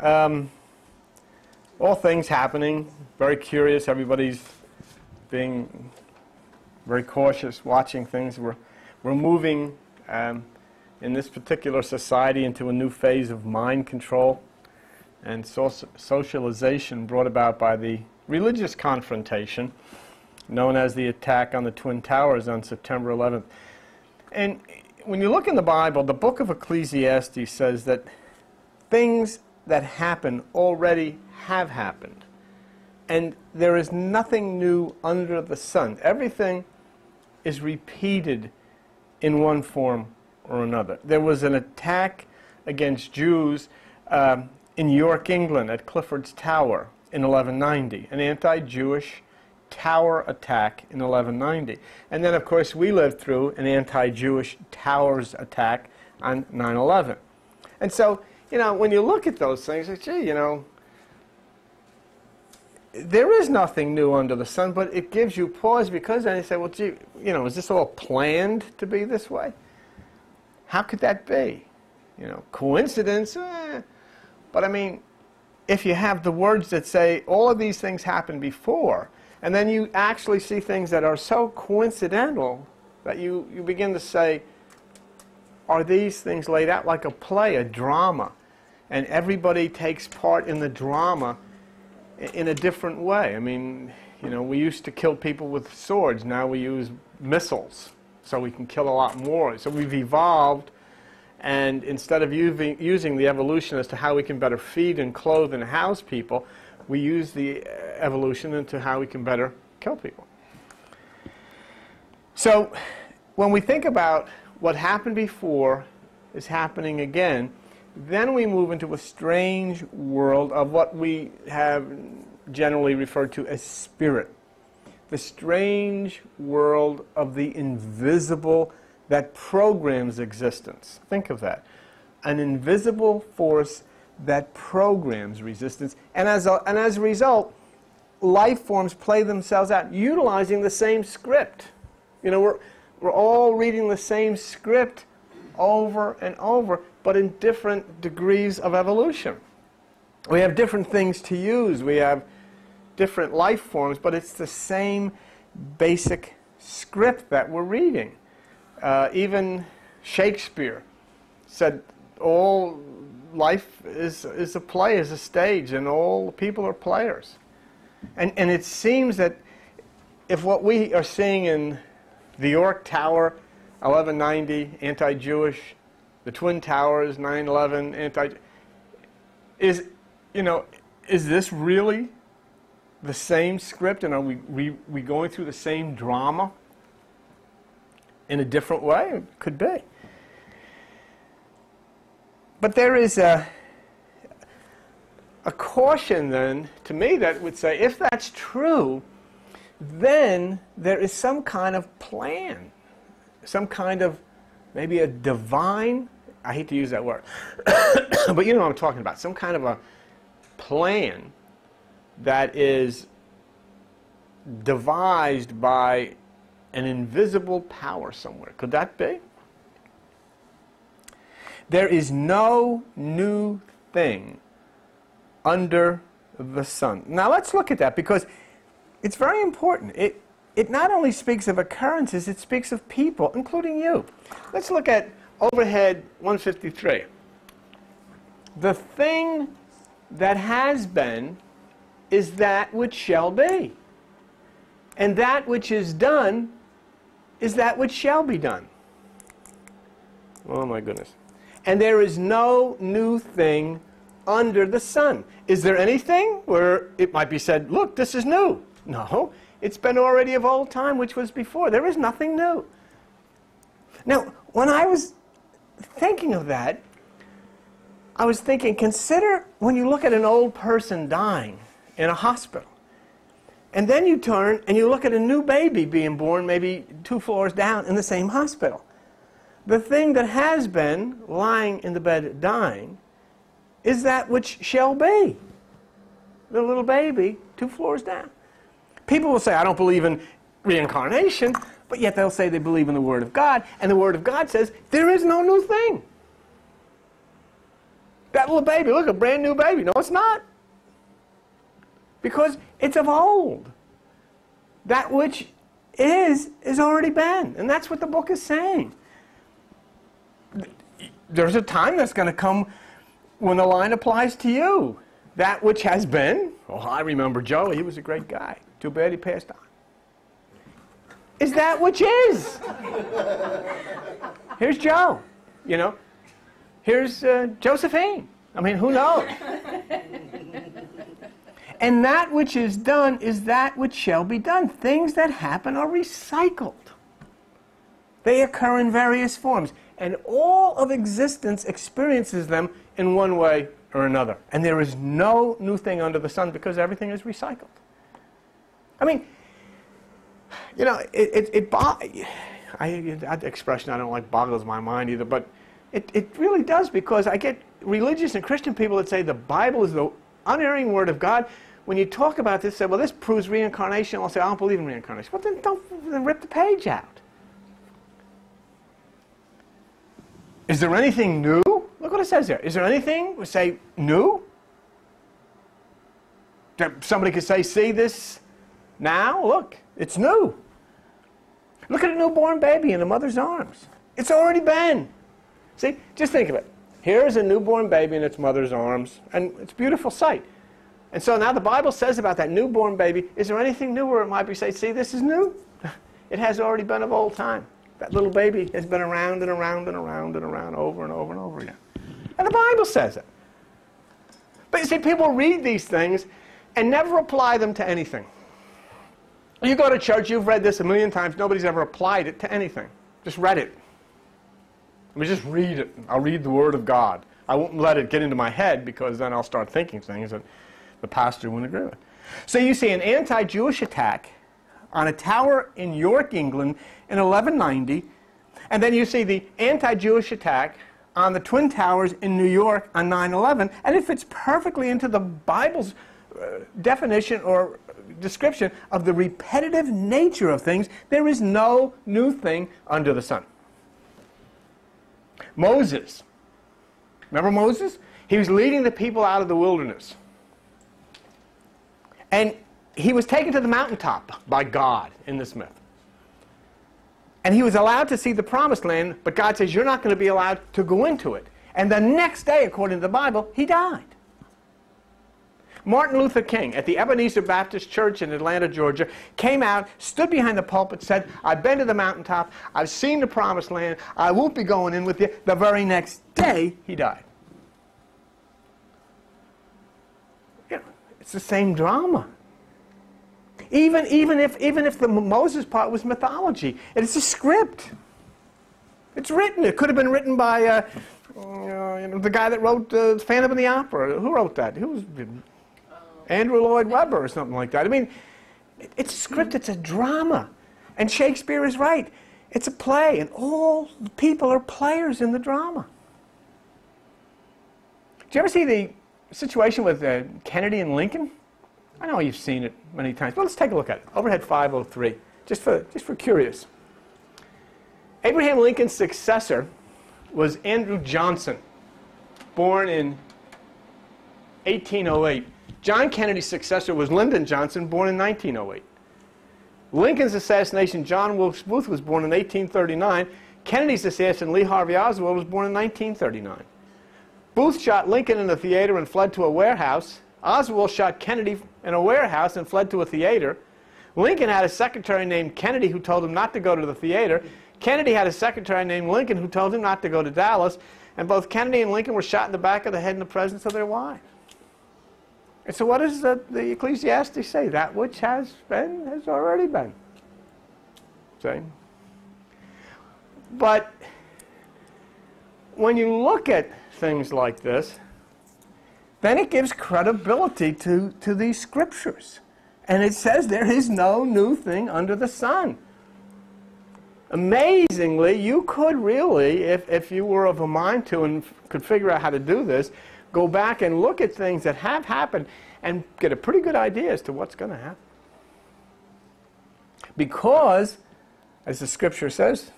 Um, all things happening, very curious. Everybody's being very cautious, watching things. We're, we're moving um, in this particular society into a new phase of mind control and so socialization brought about by the religious confrontation known as the attack on the Twin Towers on September 11th. And when you look in the Bible, the book of Ecclesiastes says that things that happen already have happened. And there is nothing new under the sun. Everything is repeated in one form or another. There was an attack against Jews um, in York, England, at Clifford's Tower in 1190, an anti Jewish tower attack in 1190. And then, of course, we lived through an anti Jewish towers attack on 9 11. And so, you know, when you look at those things, like, gee, you know, there is nothing new under the sun, but it gives you pause because then you say, well, gee, you know, is this all planned to be this way? How could that be? You know, coincidence? Eh. But I mean, if you have the words that say all of these things happened before, and then you actually see things that are so coincidental that you, you begin to say, are these things laid out like a play, a drama? And everybody takes part in the drama in a different way. I mean, you know, we used to kill people with swords. Now we use missiles, so we can kill a lot more. So we've evolved, and instead of using, the evolution as to how we can better feed and clothe and house people, we use the uh, evolution into how we can better kill people. So when we think about what happened before is happening again, then we move into a strange world of what we have generally referred to as spirit. The strange world of the invisible that programs existence. Think of that. An invisible force that programs resistance. And as a, and as a result, life forms play themselves out utilizing the same script. You know, we're, we're all reading the same script over and over, but in different degrees of evolution. We have different things to use. We have different life forms, but it's the same basic script that we're reading. Uh, even Shakespeare said all life is, is a play, is a stage, and all people are players. And, and it seems that if what we are seeing in the York Tower 1190, anti-Jewish, the Twin Towers, 9/11, anti. Is you know, is this really the same script, and are we, we, we going through the same drama in a different way? It could be. But there is a, a caution then to me that would say if that's true, then there is some kind of plan some kind of maybe a divine, I hate to use that word, but you know what I'm talking about, some kind of a plan that is devised by an invisible power somewhere. Could that be? There is no new thing under the sun. Now let's look at that because it's very important. It, it not only speaks of occurrences, it speaks of people, including you. Let's look at overhead 153. The thing that has been is that which shall be. And that which is done is that which shall be done. Oh my goodness. And there is no new thing under the sun. Is there anything where it might be said, look, this is new? No. It's been already of old time, which was before. There is nothing new. Now, when I was thinking of that, I was thinking, consider when you look at an old person dying in a hospital. And then you turn and you look at a new baby being born maybe two floors down in the same hospital. The thing that has been lying in the bed dying is that which shall be. The little baby two floors down. People will say, I don't believe in reincarnation, but yet they'll say they believe in the Word of God, and the Word of God says there is no new thing. That little baby, look, a brand new baby. No, it's not. Because it's of old. That which is, is already been. And that's what the book is saying. There's a time that's going to come when the line applies to you. That which has been, oh, I remember Joe, he was a great guy. Too bad he passed on. Is that which is? Here's Joe, you know. Here's uh, Josephine. I mean, who knows? and that which is done is that which shall be done. Things that happen are recycled. They occur in various forms. And all of existence experiences them in one way or another. And there is no new thing under the sun because everything is recycled. I mean, you know, it, it, it I, that expression I don't like boggles my mind either, but it, it really does because I get religious and Christian people that say the Bible is the unerring word of God. When you talk about this, say, well, this proves reincarnation. I'll say, I don't believe in reincarnation. Well, then don't then rip the page out. Is there anything new? Look what it says there. Is there anything, we say, new? Somebody could say, see this now? Look, it's new. Look at a newborn baby in a mother's arms. It's already been. See, just think of it. Here is a newborn baby in its mother's arms, and it's a beautiful sight. And so now the Bible says about that newborn baby, is there anything new where it might be say, see, this is new? It has already been of old time. That little baby has been around and around and around and around over and over and over again. And the Bible says it. But you see, people read these things and never apply them to anything. You go to church, you've read this a million times, nobody's ever applied it to anything. Just read it. Let me just read it. I'll read the Word of God. I won't let it get into my head because then I'll start thinking things that the pastor wouldn't agree with. So you see an anti Jewish attack on a tower in York, England in 1190, and then you see the anti Jewish attack on the Twin Towers in New York on 9 11, and it fits perfectly into the Bible's uh, definition or description of the repetitive nature of things. There is no new thing under the sun. Moses. Remember Moses? He was leading the people out of the wilderness. And he was taken to the mountaintop by God in this myth. And he was allowed to see the promised land, but God says, You're not going to be allowed to go into it. And the next day, according to the Bible, he died. Martin Luther King at the Ebenezer Baptist Church in Atlanta, Georgia, came out, stood behind the pulpit, said, I've been to the mountaintop, I've seen the promised land, I won't be going in with you. The very next day, he died. It's the same drama. Even, even, if, even if the Moses part was mythology, it's a script. It's written. It could have been written by uh, you know, the guy that wrote uh, Phantom of the Opera. Who wrote that? Who was Andrew Lloyd Webber or something like that. I mean, it's a script, it's a drama. And Shakespeare is right. It's a play, and all the people are players in the drama. Did you ever see the situation with uh, Kennedy and Lincoln? I know you've seen it many times, but let's take a look at it. Overhead 503, just for, just for curious. Abraham Lincoln's successor was Andrew Johnson, born in 1808. John Kennedy's successor was Lyndon Johnson, born in 1908. Lincoln's assassination, John Wilkes Booth was born in 1839. Kennedy's assassin, Lee Harvey Oswald, was born in 1939. Booth shot Lincoln in a theater and fled to a warehouse. Oswald shot Kennedy in a warehouse and fled to a theater. Lincoln had a secretary named Kennedy who told him not to go to the theater. Kennedy had a secretary named Lincoln who told him not to go to Dallas. And both Kennedy and Lincoln were shot in the back of the head in the presence of their wives. And so what does the, the Ecclesiastes say? That which has been has already been. See? But when you look at things like this, then it gives credibility to, to these scriptures. And it says there is no new thing under the sun. Amazingly, you could really, if, if you were of a mind to and could figure out how to do this, go back and look at things that have happened and get a pretty good idea as to what's going to happen. Because, as the scripture says,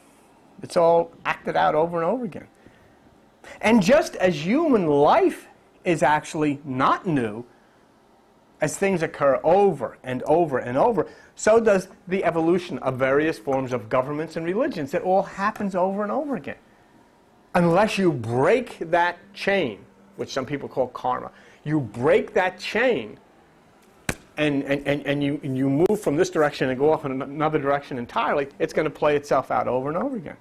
it's all acted out over and over again. And just as human life is actually not new, as things occur over and over and over, so does the evolution of various forms of governments and religions. It all happens over and over again. Unless you break that chain, which some people call karma, you break that chain and, and, and, and, you, and you move from this direction and go off in another direction entirely, it's going to play itself out over and over again.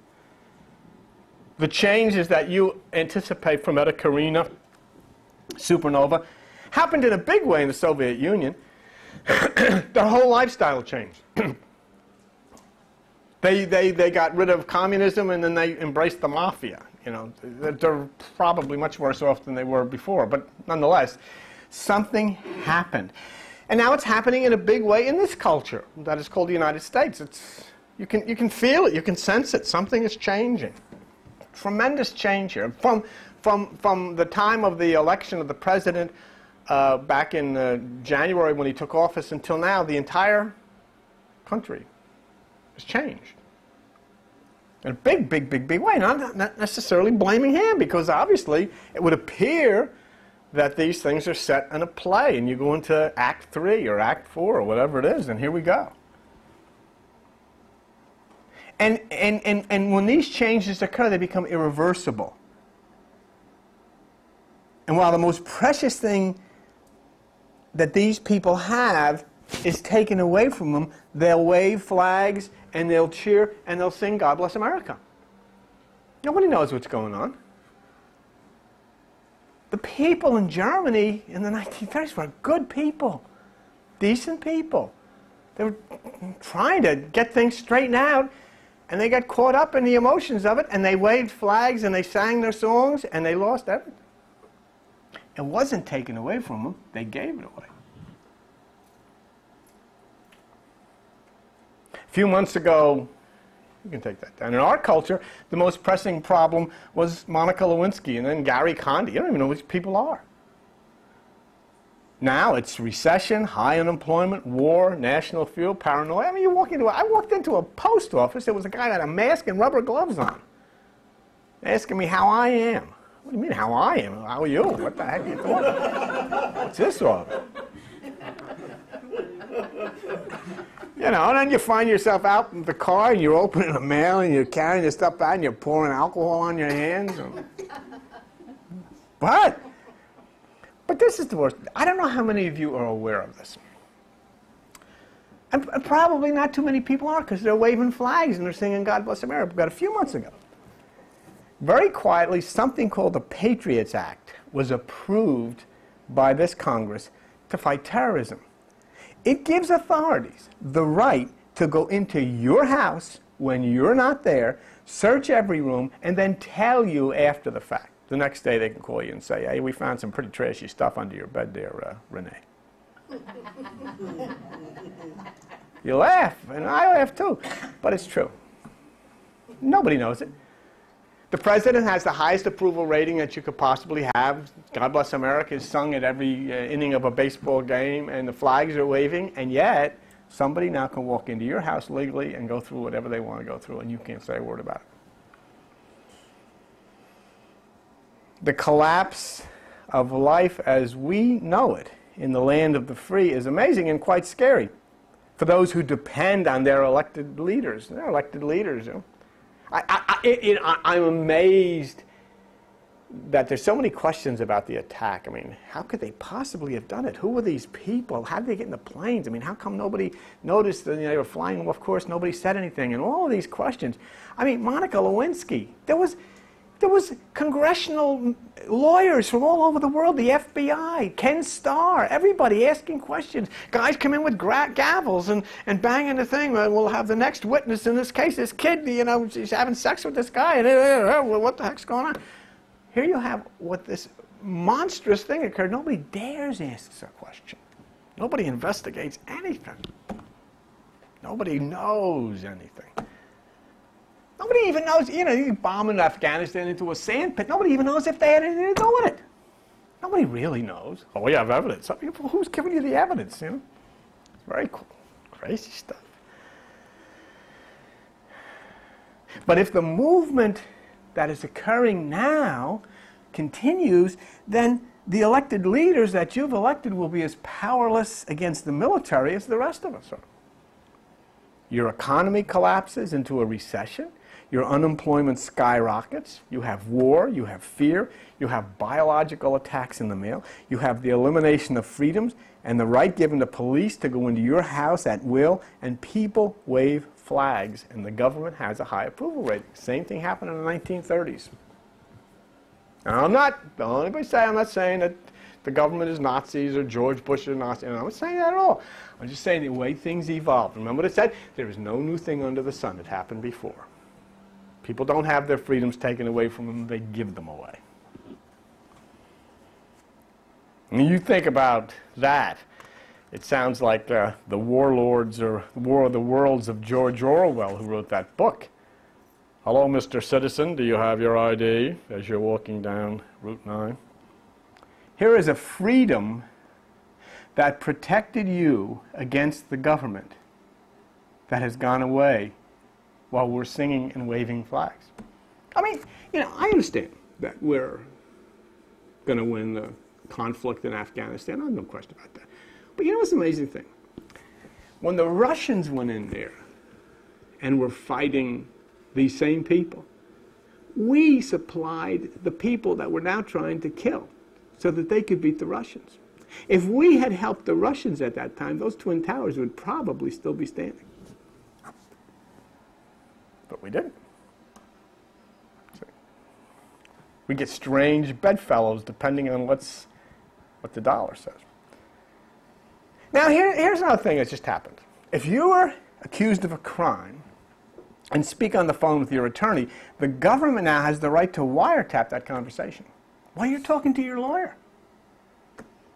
The changes that you anticipate from Eta Carinae supernova happened in a big way in the Soviet Union. Their whole lifestyle changed. they, they, they got rid of communism and then they embraced the mafia. You know, they're probably much worse off than they were before, but nonetheless, something happened. And now it's happening in a big way in this culture that is called the United States. It's, you, can, you can feel it, you can sense it. Something is changing. Tremendous change here. From, from, from the time of the election of the president uh, back in uh, January when he took office until now, the entire country has changed. In a big, big, big, big way. Not, not necessarily blaming him, because obviously it would appear that these things are set in a play, and you go into Act 3 or Act 4 or whatever it is, and here we go. And, and, and, and when these changes occur, they become irreversible. And while the most precious thing that these people have is taken away from them, they'll wave flags and they'll cheer and they'll sing God Bless America. Nobody knows what's going on. The people in Germany in the 1930s were good people, decent people. They were trying to get things straightened out, and they got caught up in the emotions of it, and they waved flags and they sang their songs, and they lost everything. It wasn't taken away from them, they gave it away. Few months ago, you can take that down. In our culture, the most pressing problem was Monica Lewinsky and then Gary Condit. You don't even know who these people are. Now it's recession, high unemployment, war, national fear, paranoia. I mean, you walk into a, I walked into a post office. There was a guy with a mask and rubber gloves on, asking me how I am. What do you mean, how I am? How are you? What the heck are you doing? What's this all? You know, and then you find yourself out in the car and you're opening the mail and you're carrying your stuff out and you're pouring alcohol on your hands. But, but this is the worst. I don't know how many of you are aware of this. And probably not too many people are because they're waving flags and they're singing God Bless America. About a few months ago, very quietly, something called the Patriots Act was approved by this Congress to fight terrorism. It gives authorities the right to go into your house when you're not there, search every room, and then tell you after the fact. The next day they can call you and say, hey, we found some pretty trashy stuff under your bed there, uh, Renee. you laugh, and I laugh too, but it's true. Nobody knows it. The president has the highest approval rating that you could possibly have. God Bless America is sung at every uh, inning of a baseball game, and the flags are waving, and yet somebody now can walk into your house legally and go through whatever they want to go through, and you can't say a word about it. The collapse of life as we know it in the land of the free is amazing and quite scary for those who depend on their elected leaders. They're elected leaders. You know. I, I, I'm amazed that there's so many questions about the attack. I mean, how could they possibly have done it? Who were these people? How did they get in the planes? I mean, how come nobody noticed that you know, they were flying? Well, Of course, nobody said anything. And all of these questions. I mean, Monica Lewinsky. There was there was congressional lawyers from all over the world, the FBI, Ken Starr, everybody asking questions. Guys come in with gavels and, and banging the thing. We'll have the next witness in this case. This kid, you know, she's having sex with this guy. And, what the heck's going on? Here you have what this monstrous thing occurred. Nobody dares ask a question. Nobody investigates anything. Nobody knows anything. Nobody even knows, you know, you bombing Afghanistan into a sandpit. Nobody even knows if they had anything to do with it. Nobody really knows. Oh, we have evidence. I mean, who's giving you the evidence, you know? It's very cool. Crazy stuff. But if the movement that is occurring now continues, then the elected leaders that you've elected will be as powerless against the military as the rest of us are. Your economy collapses into a recession. Your unemployment skyrockets. You have war. You have fear. You have biological attacks in the mail. You have the elimination of freedoms and the right given to police to go into your house at will. And people wave flags. And the government has a high approval rating. Same thing happened in the 1930s. Now, I'm not, don't anybody say, I'm not saying that the government is Nazis or George Bush is a Nazi. I'm not saying that at all. I'm just saying the way things evolved. Remember what I said? There is no new thing under the sun. It happened before. People don't have their freedoms taken away from them, they give them away. When you think about that, it sounds like uh, the warlords or War of the Worlds of George Orwell, who wrote that book. Hello, Mr. Citizen, do you have your ID as you're walking down Route 9? Here is a freedom that protected you against the government that has gone away while we're singing and waving flags. I mean, you know, I understand that we're going to win the conflict in Afghanistan. I have no question about that. But you know what's the amazing thing? When the Russians went in there and were fighting these same people, we supplied the people that we're now trying to kill so that they could beat the Russians. If we had helped the Russians at that time, those Twin Towers would probably still be standing. But we didn't. We get strange bedfellows depending on what's, what the dollar says. Now, here, here's another thing that just happened. If you were accused of a crime and speak on the phone with your attorney, the government now has the right to wiretap that conversation while you're talking to your lawyer.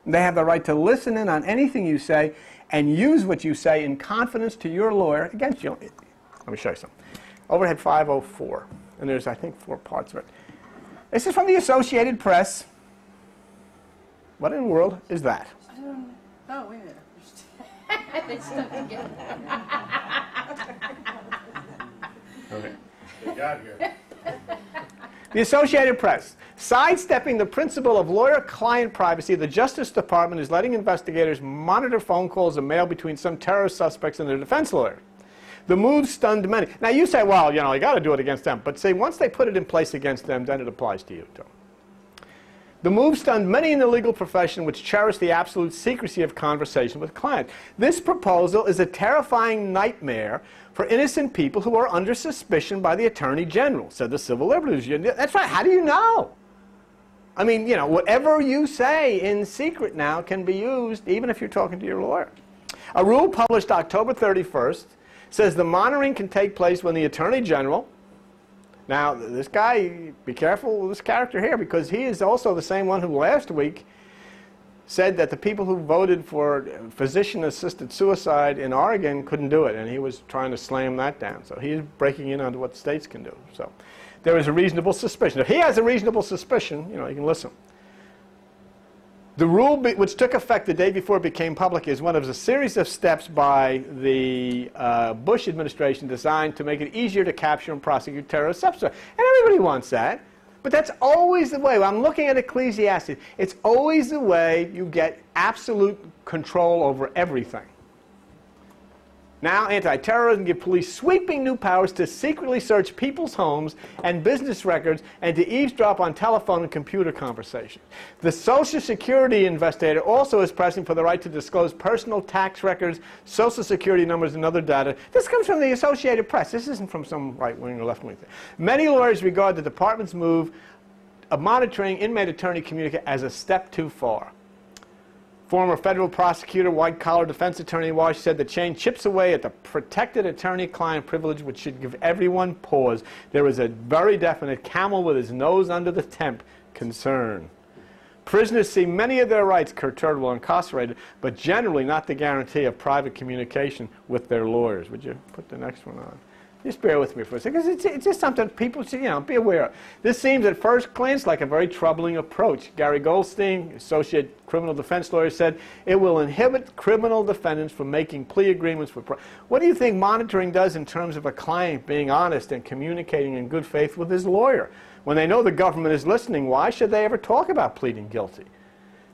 They have the right to listen in on anything you say and use what you say in confidence to your lawyer against you. Let me show you something. Overhead 504, and there's, I think, four parts of it. This is from the Associated Press. What in the world is that? I. Oh, wait a minute. they stuck together. Okay. They got here. The Associated Press. Sidestepping the principle of lawyer client privacy, the Justice Department is letting investigators monitor phone calls and mail between some terrorist suspects and their defense lawyer. The move stunned many. Now, you say, well, you know, you got to do it against them. But see, once they put it in place against them, then it applies to you, too. The move stunned many in the legal profession which cherish the absolute secrecy of conversation with clients. This proposal is a terrifying nightmare for innocent people who are under suspicion by the Attorney General, said the Civil Liberties Union. That's right. How do you know? I mean, you know, whatever you say in secret now can be used even if you're talking to your lawyer. A rule published October 31st says the monitoring can take place when the Attorney General, now, this guy, be careful with this character here because he is also the same one who last week said that the people who voted for physician-assisted suicide in Oregon couldn't do it, and he was trying to slam that down. So he's breaking in on what the states can do. So there is a reasonable suspicion. If he has a reasonable suspicion, you know, you can listen. The rule which took effect the day before it became public is one of a series of steps by the uh, Bush administration designed to make it easier to capture and prosecute terrorist substance. And everybody wants that. But that's always the way. I'm looking at Ecclesiastes. It's always the way you get absolute control over everything. Now, anti-terrorism give police sweeping new powers to secretly search people's homes and business records and to eavesdrop on telephone and computer conversations. The Social Security investigator also is pressing for the right to disclose personal tax records, Social Security numbers, and other data. This comes from the Associated Press. This isn't from some right-wing or left-wing thing. Many lawyers regard the department's move of monitoring inmate attorney communication as a step too far. Former federal prosecutor, white-collar defense attorney Walsh said the change chips away at the protected attorney-client privilege, which should give everyone pause. There is a very definite camel with his nose under the tent concern. Prisoners see many of their rights curtailed while incarcerated, but generally not the guarantee of private communication with their lawyers. Would you put the next one on? Just bear with me for a second, because it's, it's just something people should, you know, be aware of. This seems at first glance like a very troubling approach. Gary Goldstein, associate criminal defense lawyer, said it will inhibit criminal defendants from making plea agreements with. what do you think monitoring does in terms of a client being honest and communicating in good faith with his lawyer? When they know the government is listening, why should they ever talk about pleading guilty?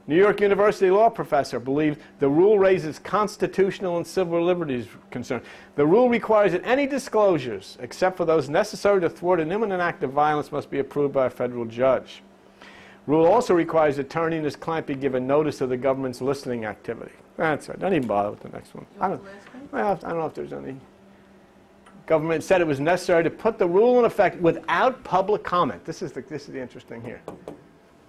New York University law professor believes the rule raises constitutional and civil liberties concerns. The rule requires that any disclosures, except for those necessary to thwart an imminent act of violence, must be approved by a federal judge. Rule also requires attorney and his client be given notice of the government's listening activity. That's right. Don't even bother with the next one. I don't, well, I don't know if there's any. Government said it was necessary to put the rule in effect without public comment. This is the, this is the interesting here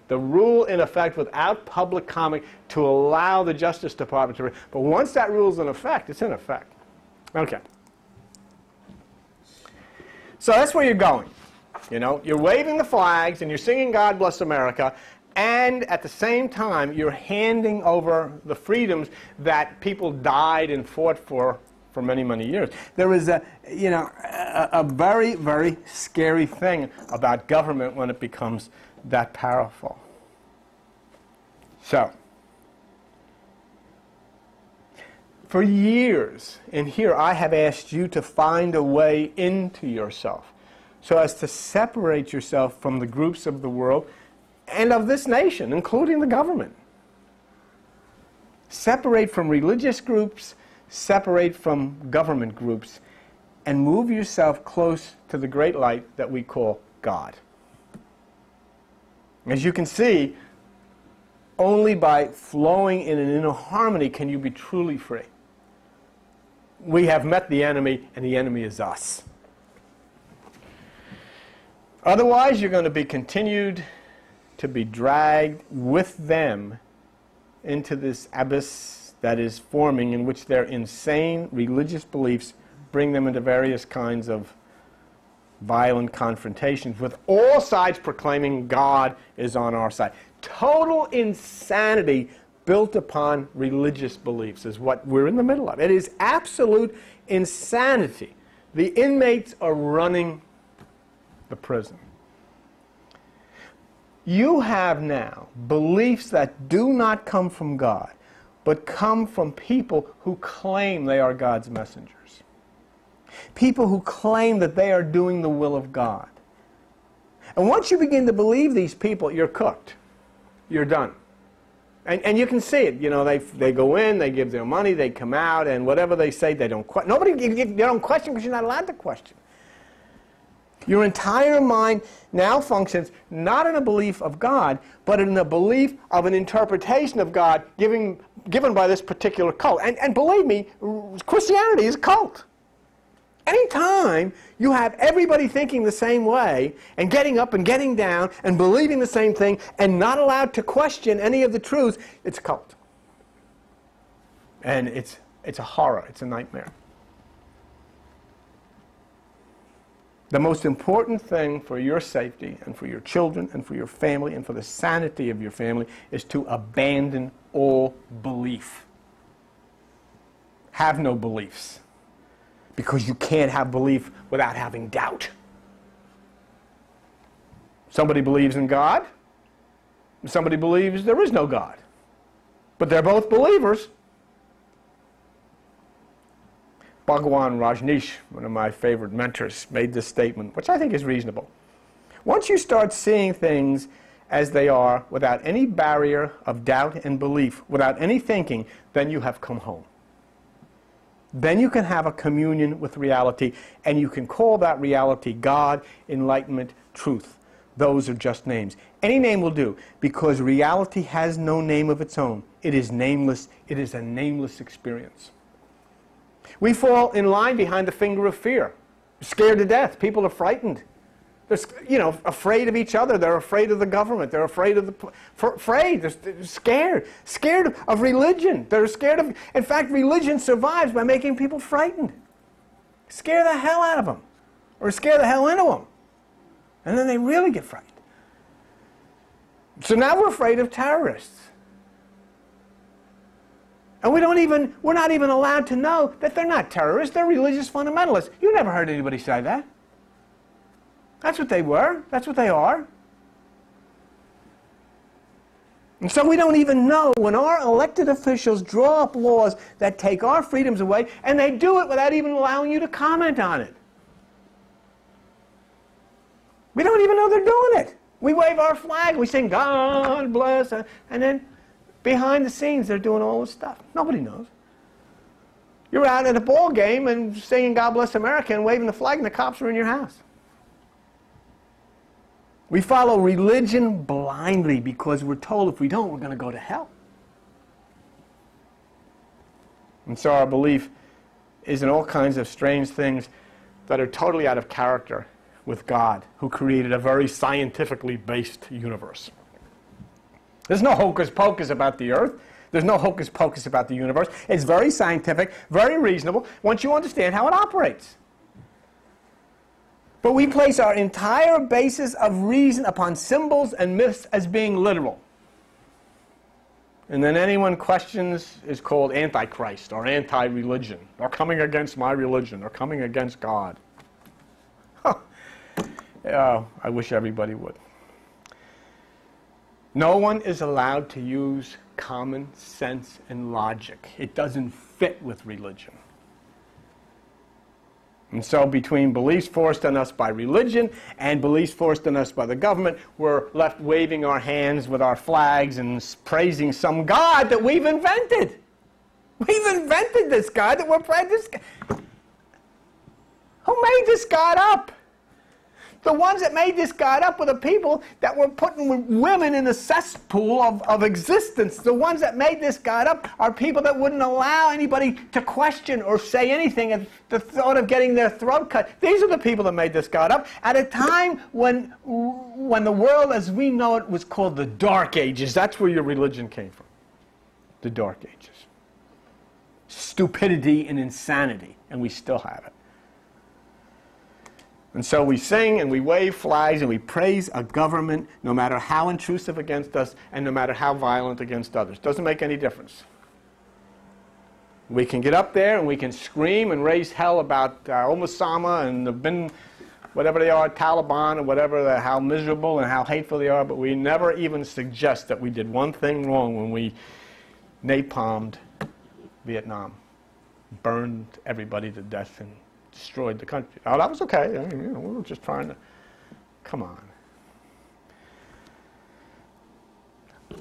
the rule in effect without public comment to allow the Justice Department to. But once that rule is in effect, it's in effect. Okay. So that's where you're going. You know, you're waving the flags and you're singing God Bless America, and at the same time, you're handing over the freedoms that people died and fought for for many, many years. There is a, you know, a, a very, very scary thing about government when it becomes that powerful. So, for years in here, I have asked you to find a way into yourself so as to separate yourself from the groups of the world and of this nation, including the government. Separate from religious groups, separate from government groups, and move yourself close to the great light that we call God. As you can see, only by flowing in an inner harmony can you be truly free. We have met the enemy, and the enemy is us. Otherwise, you're going to be continued to be dragged with them into this abyss that is forming, in which their insane religious beliefs bring them into various kinds of violent confrontations, with all sides proclaiming God is on our side. Total insanity built upon religious beliefs is what we're in the middle of. It is absolute insanity. The inmates are running the prison. You have now beliefs that do not come from God, but come from people who claim they are God's messengers. People who claim that they are doing the will of God. And once you begin to believe these people, you're cooked. You're done. And, and you can see it. You know, they, they go in, they give their money, they come out, and whatever they say, they don't question. Nobody, they don't question because you're not allowed to question. Your entire mind now functions not in a belief of God, but in a belief of an interpretation of God given, given by this particular cult. And, and believe me, Christianity is a cult. Anytime you have everybody thinking the same way and getting up and getting down and believing the same thing and not allowed to question any of the truths, it's a cult. And it's, it's a horror, it's a nightmare. The most important thing for your safety and for your children and for your family and for the sanity of your family is to abandon all belief. Have no beliefs because you can't have belief without having doubt. Somebody believes in God, somebody believes there is no God. But they're both believers. Bhagwan Rajneesh, one of my favorite mentors, made this statement, which I think is reasonable. Once you start seeing things as they are without any barrier of doubt and belief, without any thinking, then you have come home. Then you can have a communion with reality, and you can call that reality God, enlightenment, truth. Those are just names. Any name will do, because reality has no name of its own. It is nameless. It is a nameless experience. We fall in line behind the finger of fear, scared to death. People are frightened. They're, you know, afraid of each other. They're afraid of the government. They're afraid of the, afraid. They're scared. Scared of religion. They're scared of, in fact, religion survives by making people frightened. Scare the hell out of them. Or scare the hell into them. And then they really get frightened. So now we're afraid of terrorists. And we don't even, we're not even allowed to know that they're not terrorists, they're religious fundamentalists. You never heard anybody say that. That's what they were. That's what they are. And so we don't even know when our elected officials draw up laws that take our freedoms away, and they do it without even allowing you to comment on it. We don't even know they're doing it. We wave our flag, we sing God bless, and then behind the scenes they're doing all this stuff. Nobody knows. You're out at a ball game and singing God bless America and waving the flag, and the cops are in your house. We follow religion blindly because we're told if we don't, we're going to go to hell. And so our belief is in all kinds of strange things that are totally out of character with God, who created a very scientifically based universe. There's no hocus pocus about the earth. There's no hocus pocus about the universe. It's very scientific, very reasonable, once you understand how it operates. But we place our entire basis of reason upon symbols and myths as being literal. And then anyone questions is called antichrist or anti-religion or coming against my religion or coming against God. oh, I wish everybody would. No one is allowed to use common sense and logic. It doesn't fit with religion. And so, between beliefs forced on us by religion and beliefs forced on us by the government, we're left waving our hands with our flags and praising some God that we've invented. We've invented this God that we're. This Who made this God up? The ones that made this God up were the people that were putting women in the cesspool of, of existence. The ones that made this God up are people that wouldn't allow anybody to question or say anything at the thought of getting their throat cut. These are the people that made this God up at a time when, when the world as we know it was called the Dark Ages. That's where your religion came from. The Dark Ages. Stupidity and insanity, and we still have it. And so we sing and we wave flags and we praise a government no matter how intrusive against us and no matter how violent against others. Doesn't make any difference. We can get up there and we can scream and raise hell about uh, Osama and the bin, whatever they are, Taliban, or whatever, the, how miserable and how hateful they are, but we never even suggest that we did one thing wrong when we napalmed Vietnam, burned everybody to death and destroyed the country. Oh, that was okay. I mean, you know, we were just trying to, come on.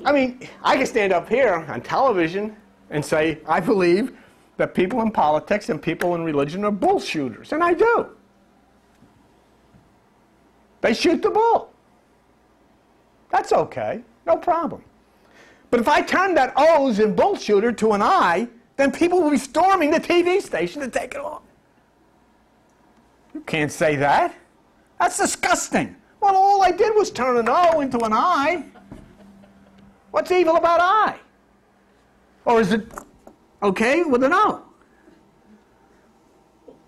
I mean, I can stand up here on television and say, I believe that people in politics and people in religion are bullshooters, and I do. They shoot the bull. That's okay, no problem. But if I turn that O's in bullshooter to an I, then people will be storming the TV station to take it off. You can't say that. That's disgusting. Well, all I did was turn an O into an I. What's evil about I? Or is it okay with an O?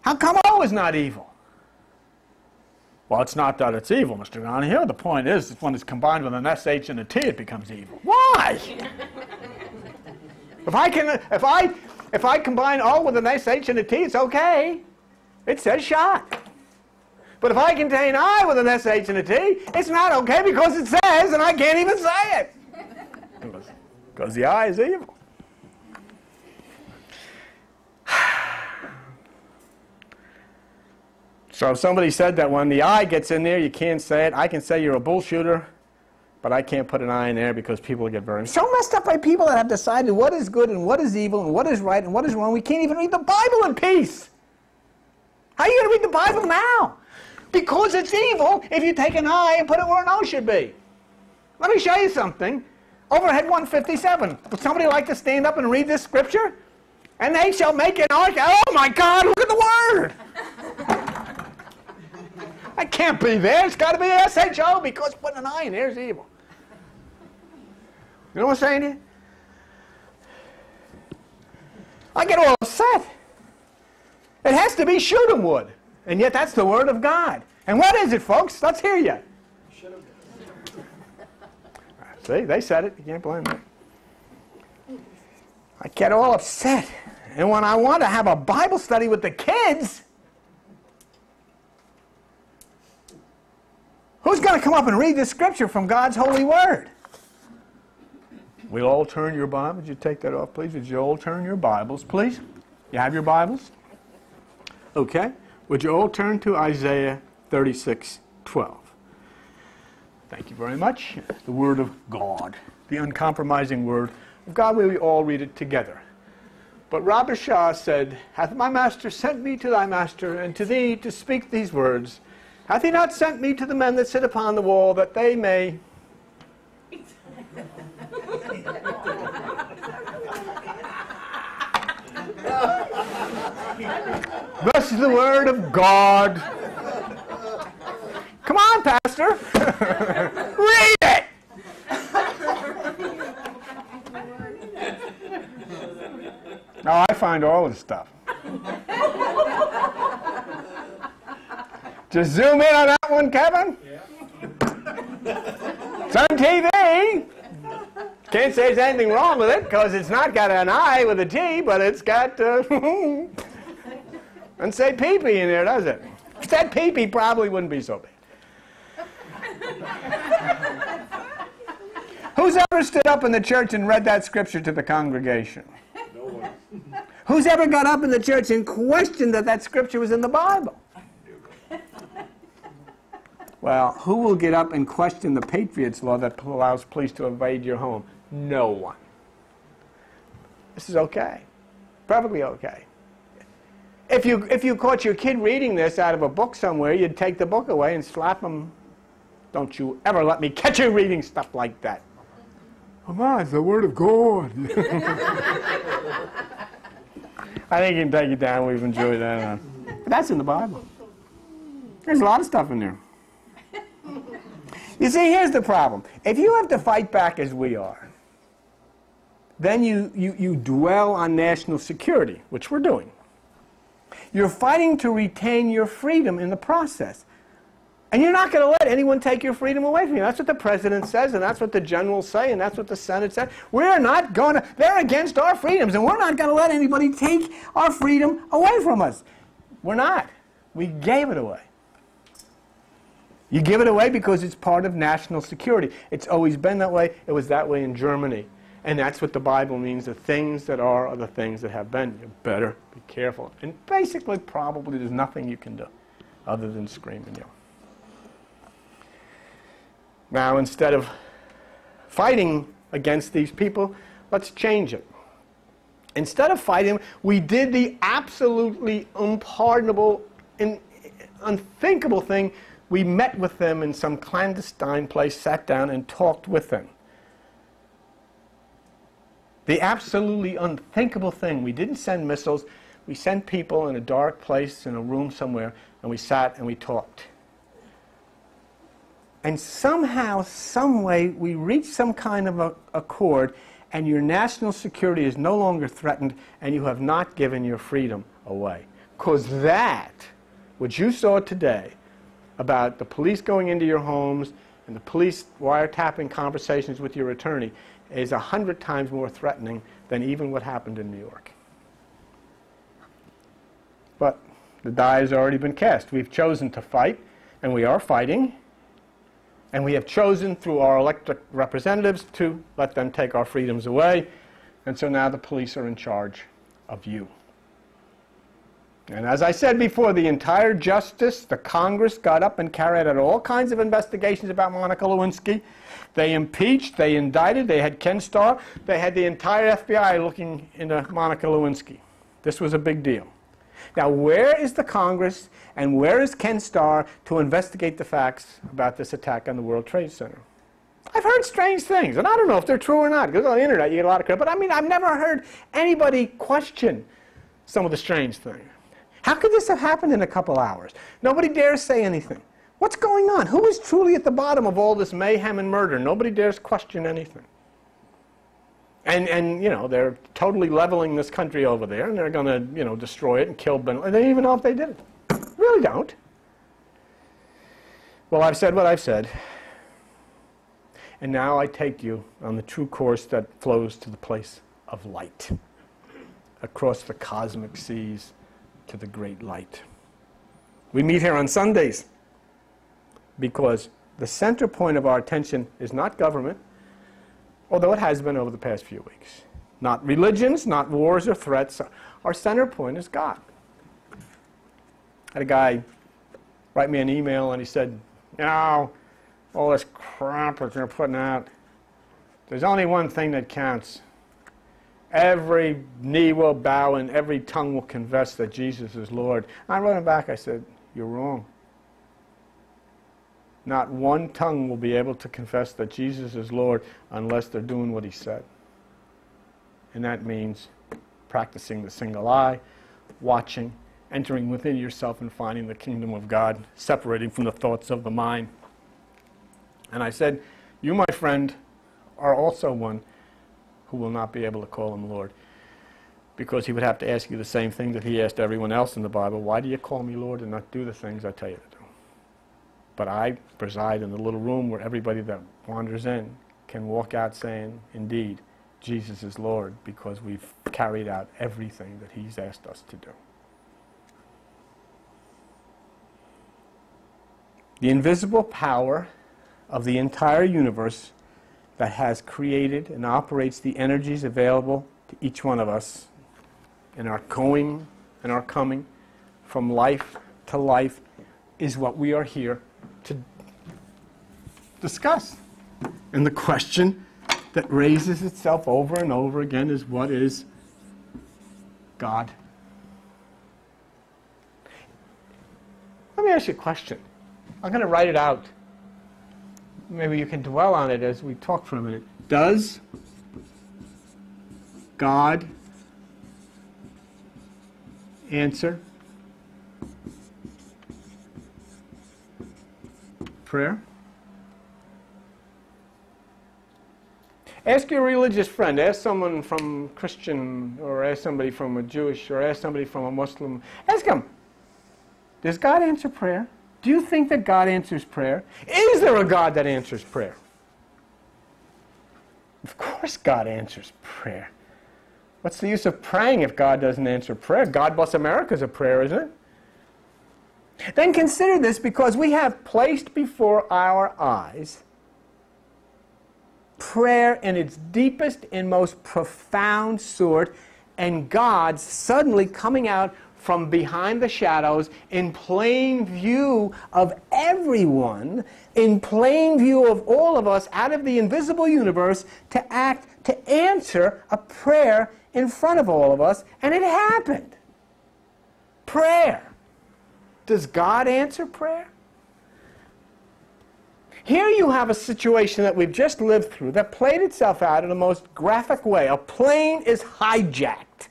How come O is not evil? Well, it's not that it's evil, Mr. Donahue. The point is, when it's combined with an SH and a T, it becomes evil. Why? if I can, if I, if I combine O with an SH and a T, it's okay. It says shot. But if I contain I with an SH and a T, it's not okay because it says, and I can't even say it. Because the I is evil. So if somebody said that when the I gets in there, you can't say it. I can say you're a bullshooter, but I can't put an I in there because people get burned. So messed up by people that have decided what is good and what is evil and what is right and what is wrong. We can't even read the Bible in peace. How are you going to read the Bible now? Because it's evil if you take an I and put it where an O should be. Let me show you something. Overhead 157. Would somebody like to stand up and read this scripture? And they shall make an ark. Oh my God, look at the word. that can't be there. It's got to be S-H-O because putting an I in there is evil. You know what I'm saying here? I get all upset. It has to be should've. And yet that's the Word of God. And what is it, folks? Let's hear you. See, they said it. You can't blame me. I get all upset. And when I want to have a Bible study with the kids, who's going to come up and read the scripture from God's holy word? We'll all turn your Bibles. Would you take that off, please? Would you all turn your Bibles, please? You have your Bibles? Okay. Would you all turn to Isaiah 36 12? Thank you very much. The Word of God, the uncompromising Word of God, we all read it together. But Rabshakeh said, Hath my master sent me to thy master, and to thee to speak these words? Hath he not sent me to the men that sit upon the wall, that they may Is the word of God. Come on, Pastor. Read it. Now I find all this stuff. Just zoom in on that one, Kevin. Yeah. It's on TV. Can't say there's anything wrong with it because it's not got an I with a T, but it's got. Uh, and say pee pee in there, does it? If said pee pee, probably wouldn't be so bad. Who's ever stood up in the church and read that scripture to the congregation? No one. Who's ever got up in the church and questioned that that scripture was in the Bible? Well, who will get up and question the Patriots law that allows police to invade your home? No one. This is okay. Perfectly okay. If you, if you caught your kid reading this out of a book somewhere, you'd take the book away and slap him. Don't you ever let me catch you reading stuff like that. Come on, it's the Word of God. I think you can take it down. We've enjoyed that. But that's in the Bible. There's a lot of stuff in there. You see, here's the problem. If you have to fight back as we are, then you, you, you dwell on national security, which we're doing. You're fighting to retain your freedom in the process. And you're not going to let anyone take your freedom away from you. That's what the president says, and that's what the generals say, and that's what the Senate says. We're not going to, they're against our freedoms, and we're not going to let anybody take our freedom away from us. We're not. We gave it away. You give it away because it's part of national security. It's always been that way. It was that way in Germany. And that's what the Bible means. The things that are are the things that have been. You better be careful. And basically, probably there's nothing you can do other than scream and yell. Now, instead of fighting against these people, let's change it. Instead of fighting, we did the absolutely unpardonable, unthinkable thing. We met with them in some clandestine place, sat down, and talked with them. The absolutely unthinkable thing. We didn't send missiles. We sent people in a dark place in a room somewhere, and we sat and we talked. And somehow, some way, we reached some kind of a accord, and your national security is no longer threatened, and you have not given your freedom away. Because that, what you saw today, about the police going into your homes and the police wiretapping conversations with your attorney, is a hundred times more threatening than even what happened in New York. But the die has already been cast. We've chosen to fight, and we are fighting. And we have chosen through our elected representatives to let them take our freedoms away. And so now the police are in charge of you. And as I said before, the entire justice, the Congress got up and carried out all kinds of investigations about Monica Lewinsky. They impeached, they indicted, they had Ken Starr, they had the entire FBI looking into Monica Lewinsky. This was a big deal. Now, where is the Congress and where is Ken Starr to investigate the facts about this attack on the World Trade Center? I've heard strange things, and I don't know if they're true or not, because on the internet you get a lot of credit, but I mean, I've never heard anybody question some of the strange things. How could this have happened in a couple hours? Nobody dares say anything. What's going on? Who is truly at the bottom of all this mayhem and murder? Nobody dares question anything. And, and you know, they're totally leveling this country over there, and they're going to, you know, destroy it and kill Ben. They don't even know if they did it. really don't. Well, I've said what I've said. And now I take you on the true course that flows to the place of light, across the cosmic seas to the great light. We meet here on Sundays because the center point of our attention is not government, although it has been over the past few weeks. Not religions, not wars or threats. Our center point is God. I had a guy write me an email and he said, you know, all this crap that you're putting out. There's only one thing that counts. Every knee will bow and every tongue will confess that Jesus is Lord. I wrote him back, I said, You're wrong. Not one tongue will be able to confess that Jesus is Lord unless they're doing what he said. And that means practicing the single eye, watching, entering within yourself and finding the kingdom of God, separating from the thoughts of the mind. And I said, You, my friend, are also one who will not be able to call him Lord. Because he would have to ask you the same thing that he asked everyone else in the Bible Why do you call me Lord and not do the things I tell you? But I preside in the little room where everybody that wanders in can walk out saying, Indeed, Jesus is Lord, because we've carried out everything that he's asked us to do. The invisible power of the entire universe that has created and operates the energies available to each one of us in our going and our coming from life to life is what we are here to discuss. And the question that raises itself over and over again is what is God? Let me ask you a question. I'm going to write it out maybe you can dwell on it as we talk for a minute. Does God answer prayer? Ask your religious friend, ask someone from Christian, or ask somebody from a Jewish, or ask somebody from a Muslim. Ask them, does God answer prayer? Do you think that God answers prayer? Is there a God that answers prayer? Of course, God answers prayer. What's the use of praying if God doesn't answer prayer? God bless America is a prayer, isn't it? Then consider this because we have placed before our eyes prayer in its deepest and most profound sort, and God suddenly coming out from behind the shadows, in plain view of everyone, in plain view of all of us, out of the invisible universe, to act, to answer a prayer in front of all of us, and it happened. Prayer. Does God answer prayer? Here you have a situation that we've just lived through that played itself out in the most graphic way. A plane is hijacked.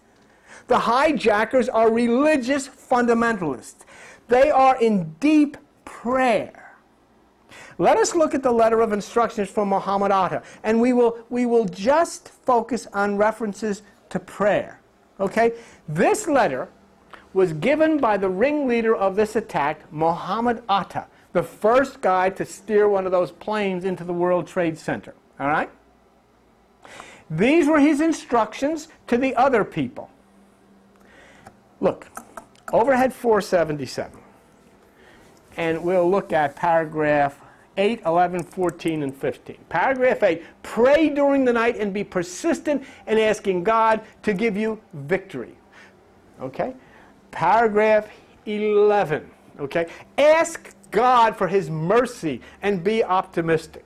The hijackers are religious fundamentalists. They are in deep prayer. Let us look at the letter of instructions from Muhammad Atta, and we will, we will just focus on references to prayer. Okay? This letter was given by the ringleader of this attack, Mohammed Atta, the first guy to steer one of those planes into the World Trade Center. All right? These were his instructions to the other people. Look, overhead 477. And we'll look at paragraph 8, 11, 14, and 15. Paragraph 8 Pray during the night and be persistent in asking God to give you victory. Okay? Paragraph 11. Okay? Ask God for His mercy and be optimistic.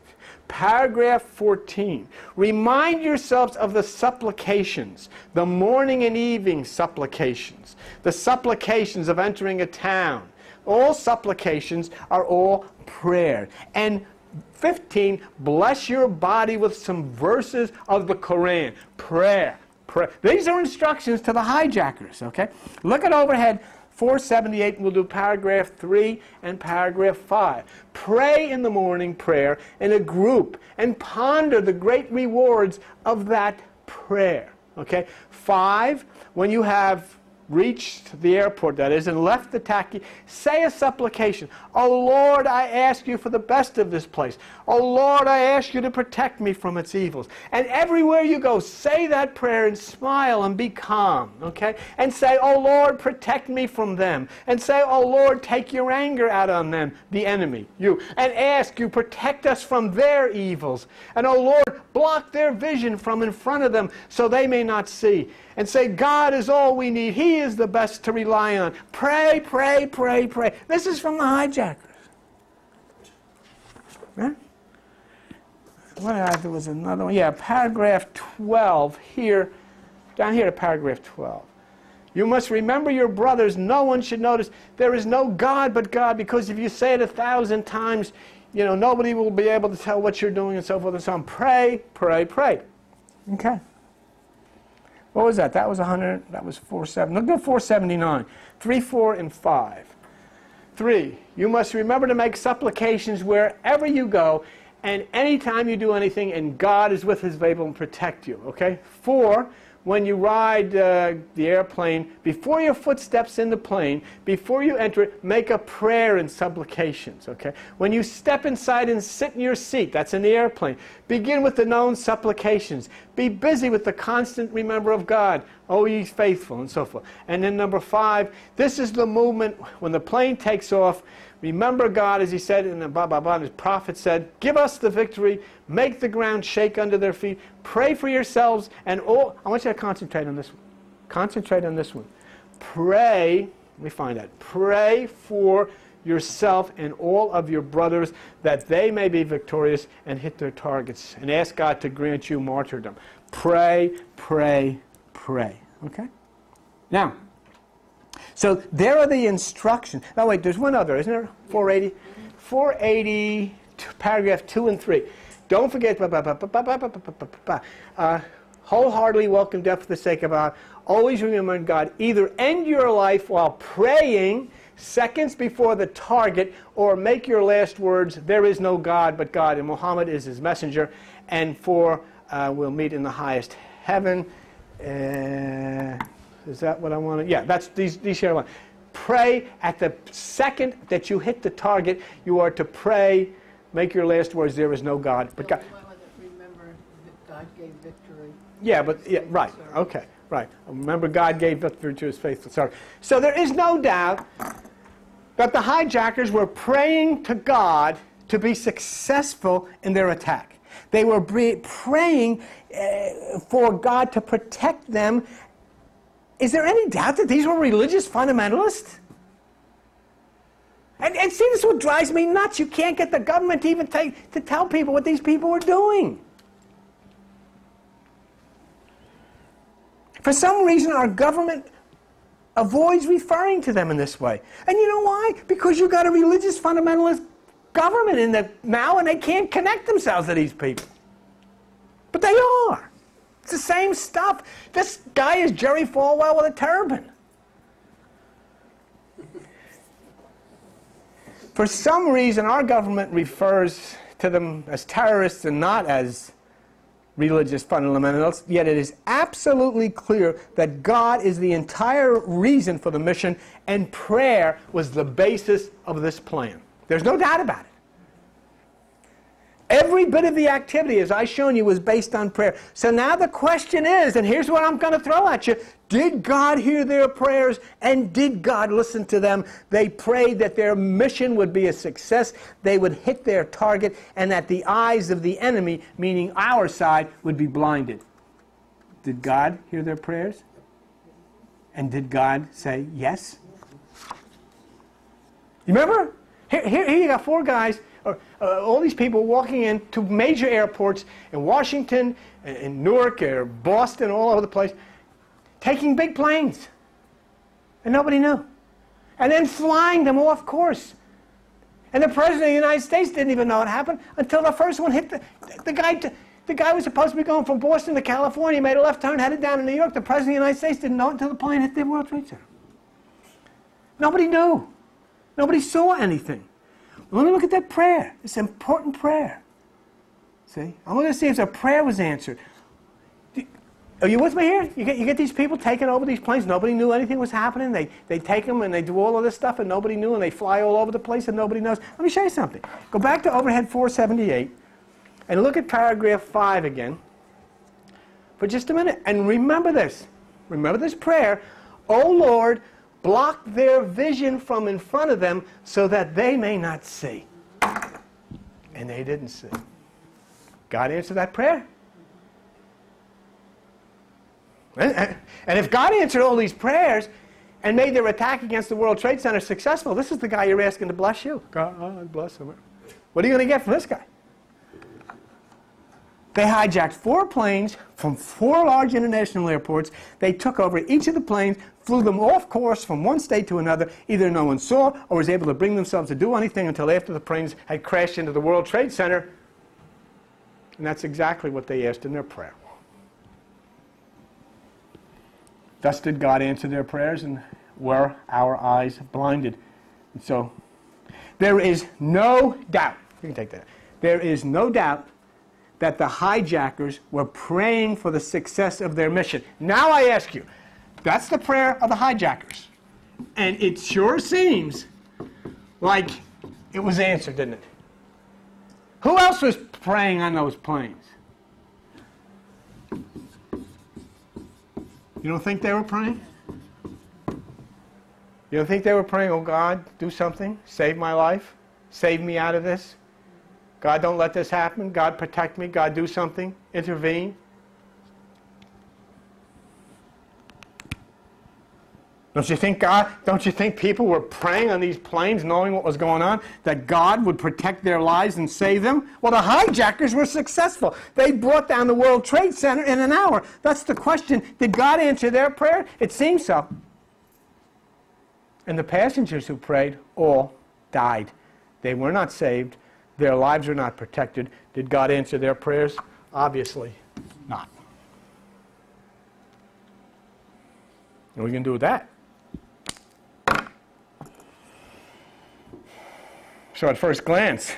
Paragraph 14. Remind yourselves of the supplications, the morning and evening supplications, the supplications of entering a town. All supplications are all prayer. And 15, bless your body with some verses of the Quran. Prayer. Prayer. These are instructions to the hijackers, okay? Look at overhead 478, we'll do paragraph 3 and paragraph 5. Pray in the morning prayer in a group and ponder the great rewards of that prayer. Okay? 5, when you have reached the airport, that is, and left the taxi, say a supplication. Oh Lord, I ask you for the best of this place. Oh Lord, I ask you to protect me from its evils. And everywhere you go, say that prayer and smile and be calm, okay? And say, Oh Lord, protect me from them. And say, Oh Lord, take your anger out on them, the enemy, you. And ask you, protect us from their evils. And oh Lord, block their vision from in front of them so they may not see and say, God is all we need. He is the best to rely on. Pray, pray, pray, pray. This is from the hijackers. Huh? What I, there was another one. Yeah, paragraph 12 here, down here to paragraph 12. You must remember your brothers. No one should notice. There is no God but God, because if you say it a thousand times, you know, nobody will be able to tell what you're doing and so forth and so on. Pray, pray, pray. Okay. What was that? That was 100, that was 47. Look at 479. 3, 4, and 5. 3. You must remember to make supplications wherever you go and anytime you do anything, and God is with his able and protect you. Okay? 4 when you ride uh, the airplane, before your foot steps in the plane, before you enter it, make a prayer and supplications, okay? When you step inside and sit in your seat, that's in the airplane, begin with the known supplications. Be busy with the constant remember of God, oh ye faithful, and so forth. And then number five, this is the movement when the plane takes off, Remember God, as he said in the blah, blah, blah, his prophet said, give us the victory, make the ground shake under their feet, pray for yourselves, and all. I want you to concentrate on this one. Concentrate on this one. Pray, let me find that. Pray for yourself and all of your brothers that they may be victorious and hit their targets, and ask God to grant you martyrdom. Pray, pray, pray. Okay? Now, so there are the instructions. Now wait, there's one other, isn't there? 480? 480, paragraph 2 and 3. Don't forget, uh, wholeheartedly welcome death for the sake of God. Always remember God. Either end your life while praying seconds before the target or make your last words, there is no God but God, and Muhammad is his messenger. And for, uh, we'll meet in the highest heaven. Uh, is that what I want to? Yeah, that's these, these here. One. Pray at the second that you hit the target, you are to pray, make your last words, there is no God. But God. Remember that God gave victory. Yeah, but, yeah, right, okay, right. Remember God gave victory to his faithful servant. So there is no doubt that the hijackers were praying to God to be successful in their attack. They were praying uh, for God to protect them is there any doubt that these were religious fundamentalists? And, and see, this is what drives me nuts. You can't get the government to even take, to tell people what these people were doing. For some reason, our government avoids referring to them in this way. And you know why? Because you've got a religious fundamentalist government in the now and they can't connect themselves to these people. But they are. It's the same stuff. This guy is Jerry Falwell with a turban. For some reason, our government refers to them as terrorists and not as religious fundamentalists, yet it is absolutely clear that God is the entire reason for the mission, and prayer was the basis of this plan. There's no doubt about it. Every bit of the activity, as I've shown you, was based on prayer. So now the question is, and here's what I'm going to throw at you Did God hear their prayers and did God listen to them? They prayed that their mission would be a success, they would hit their target, and that the eyes of the enemy, meaning our side, would be blinded. Did God hear their prayers? And did God say yes? You remember? Here, here, here you got four guys uh, all these people walking into major airports in Washington, in Newark, or Boston, all over the place, taking big planes. And nobody knew. And then flying them off course. And the President of the United States didn't even know what happened until the first one hit the, the guy. The guy was supposed to be going from Boston to California, made a left turn, headed down to New York. The President of the United States didn't know until the plane hit the World Trade Center. Nobody knew. Nobody saw anything. Let me look at that prayer. It's an important prayer. See? I'm going to see if a prayer was answered. Are you with me here? You get, you get these people taking over these planes. Nobody knew anything was happening. They, they take them and they do all of this stuff and nobody knew and they fly all over the place and nobody knows. Let me show you something. Go back to overhead 478 and look at paragraph 5 again for just a minute. And remember this. Remember this prayer. Oh Lord, block their vision from in front of them so that they may not see. And they didn't see. God answered that prayer. And if God answered all these prayers and made their attack against the World Trade Center successful, this is the guy you're asking to bless you. God bless him. What are you going to get from this guy? They hijacked four planes from four large international airports. They took over each of the planes, flew them off course from one state to another. Either no one saw or was able to bring themselves to do anything until after the planes had crashed into the World Trade Center. And that's exactly what they asked in their prayer. Thus did God answer their prayers, and were our eyes blinded. And so, there is no doubt, you can take that, there is no doubt that the hijackers were praying for the success of their mission. Now I ask you, that's the prayer of the hijackers. And it sure seems like it was answered, didn't it? Who else was praying on those planes? You don't think they were praying? You don't think they were praying, oh God, do something, save my life, save me out of this? God, don't let this happen. God, protect me. God, do something, intervene. Don't you think God, don't you think people were praying on these planes knowing what was going on? That God would protect their lives and save them? Well, the hijackers were successful. They brought down the World Trade Center in an hour. That's the question. Did God answer their prayer? It seems so. And the passengers who prayed all died. They were not saved. Their lives were not protected. Did God answer their prayers? Obviously not. Are we to do with that? So, at first glance,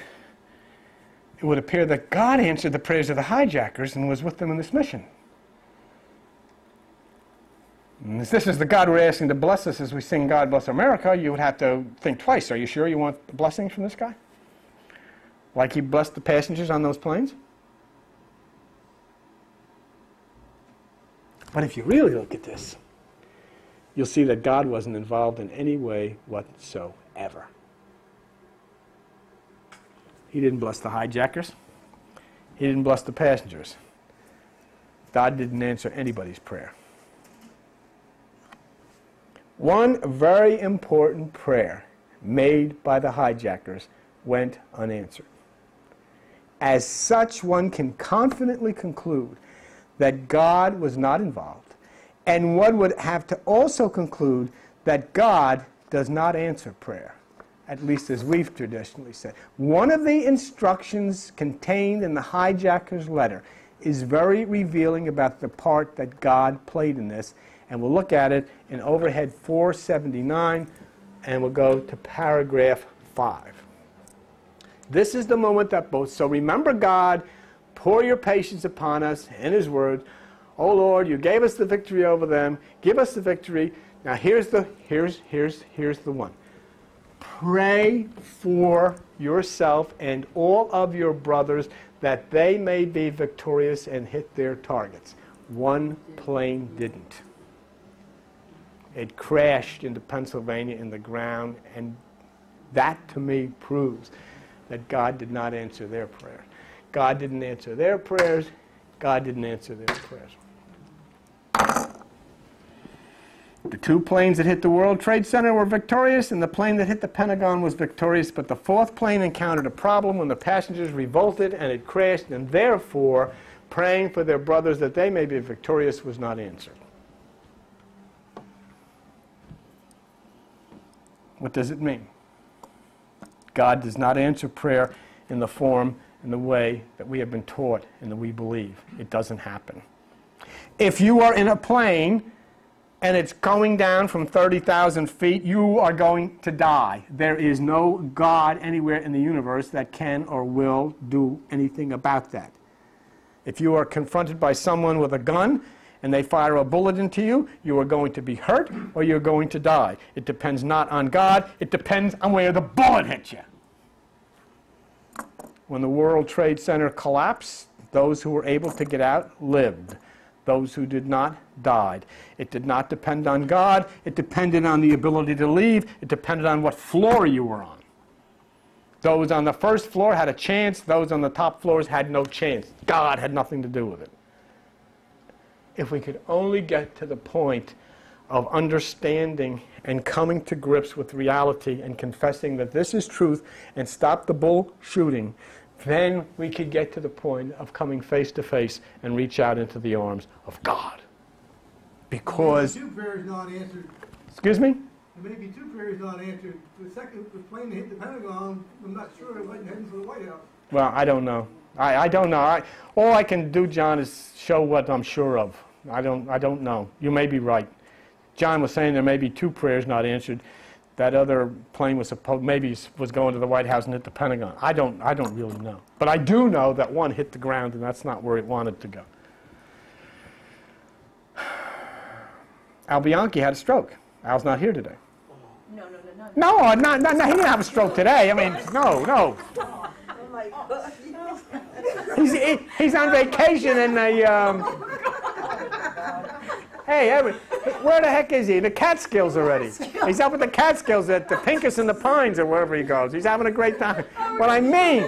it would appear that God answered the prayers of the hijackers and was with them in this mission. And if this is the God we're asking to bless us as we sing God Bless America, you would have to think twice. Are you sure you want blessings from this guy? Like he blessed the passengers on those planes? But if you really look at this, you'll see that God wasn't involved in any way whatsoever. He didn't bless the hijackers. He didn't bless the passengers. God didn't answer anybody's prayer. One very important prayer made by the hijackers went unanswered. As such, one can confidently conclude that God was not involved, and one would have to also conclude that God does not answer prayer at least as we've traditionally said. One of the instructions contained in the hijacker's letter is very revealing about the part that God played in this, and we'll look at it in overhead 479, and we'll go to paragraph 5. This is the moment that both, so remember God, pour your patience upon us in His word. Oh Lord, you gave us the victory over them. Give us the victory. Now here's the here's here's here's the one pray for yourself and all of your brothers that they may be victorious and hit their targets. One plane didn't. It crashed into Pennsylvania in the ground, and that to me proves that God did not answer their prayers. God didn't answer their prayers. God didn't answer their prayers. The two planes that hit the World Trade Center were victorious, and the plane that hit the Pentagon was victorious, but the fourth plane encountered a problem when the passengers revolted and it crashed, and therefore, praying for their brothers that they may be victorious was not answered. What does it mean? God does not answer prayer in the form and the way that we have been taught and that we believe. It doesn't happen. If you are in a plane and it's going down from 30,000 feet, you are going to die. There is no God anywhere in the universe that can or will do anything about that. If you are confronted by someone with a gun and they fire a bullet into you, you are going to be hurt or you're going to die. It depends not on God, it depends on where the bullet hits you. When the World Trade Center collapsed, those who were able to get out lived. Those who did not died. It did not depend on God. It depended on the ability to leave. It depended on what floor you were on. Those on the first floor had a chance. Those on the top floors had no chance. God had nothing to do with it. If we could only get to the point of understanding and coming to grips with reality and confessing that this is truth and stop the bull shooting, then we could get to the point of coming face to face and reach out into the arms of God. Because, Two prayers not answered. excuse me? There may be two prayers not answered. The second, the plane that hit the Pentagon, I'm not sure it wasn't heading for the White House. Well, I don't know. I, I don't know. I, all I can do, John, is show what I'm sure of. I don't, I don't know. You may be right. John was saying there may be two prayers not answered. That other plane was supposed, maybe was going to the White House and hit the Pentagon. I don't, I don't really know. But I do know that one hit the ground, and that's not where it wanted to go. Al Bianchi had a stroke. Al's not here today. No, no, no, no. No, not, not, no, he didn't have a stroke today. I mean, no, no. Oh He's, he, he's on vacation in the, um, hey, where the heck is he? The Catskills already. He's up at the Catskills at the Pincus and the Pines or wherever he goes. He's having a great time. What I mean,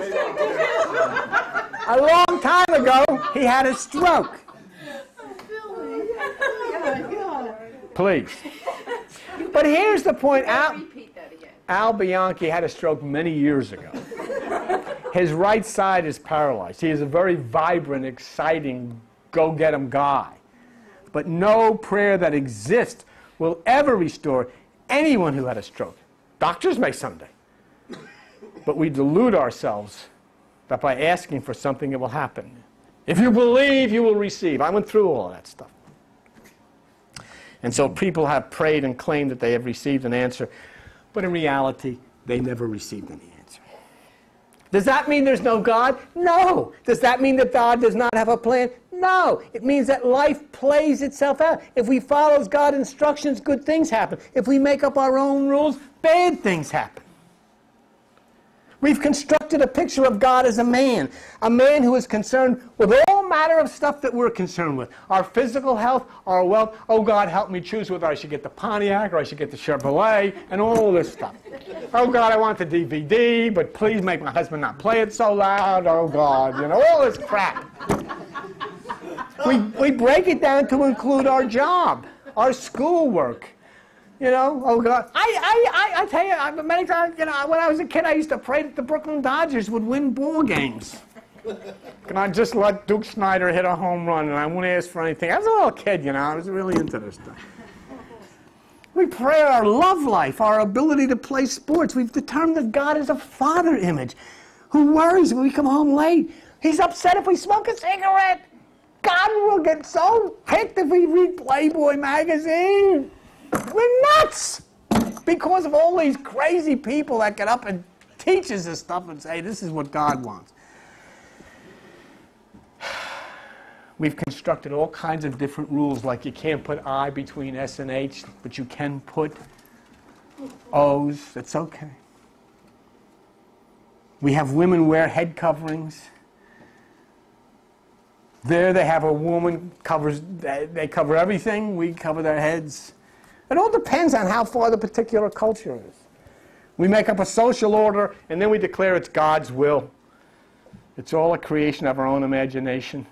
a long time ago, he had a stroke. Please. But here's the point. Al. Al Bianchi had a stroke many years ago. His right side is paralyzed. He is a very vibrant, exciting, go get 'em guy. But no prayer that exists will ever restore anyone who had a stroke. Doctors may someday. But we delude ourselves that by asking for something, it will happen. If you believe, you will receive. I went through all that stuff. And so people have prayed and claimed that they have received an answer, but in reality, they never received any answer. Does that mean there's no God? No. Does that mean that God does not have a plan? No. It means that life plays itself out. If we follow God's instructions, good things happen. If we make up our own rules, bad things happen. We've constructed a picture of God as a man, a man who is concerned with all matter of stuff that we're concerned with our physical health, our wealth. Oh, God, help me choose whether I should get the Pontiac or I should get the Chevrolet, and all this stuff. Oh, God, I want the DVD, but please make my husband not play it so loud. Oh, God, you know, all this crap. We, we break it down to include our job, our schoolwork. You know, oh God! I, I, I, I tell you, I, many times, you know, when I was a kid, I used to pray that the Brooklyn Dodgers would win ball games. Can I just let Duke Snider hit a home run, and I wouldn't ask for anything? I was a little kid, you know. I was really into this stuff. We pray our love life, our ability to play sports. We've determined that God is a father image who worries when we come home late. He's upset if we smoke a cigarette. God will get so ticked if we read Playboy magazine. We're nuts because of all these crazy people that get up and teach us this stuff and say this is what God wants. We've constructed all kinds of different rules, like you can't put I between S and H, but you can put O's. That's okay. We have women wear head coverings. There they have a woman covers, they cover everything. We cover their heads. It all depends on how far the particular culture is. We make up a social order and then we declare it's God's will. It's all a creation of our own imagination.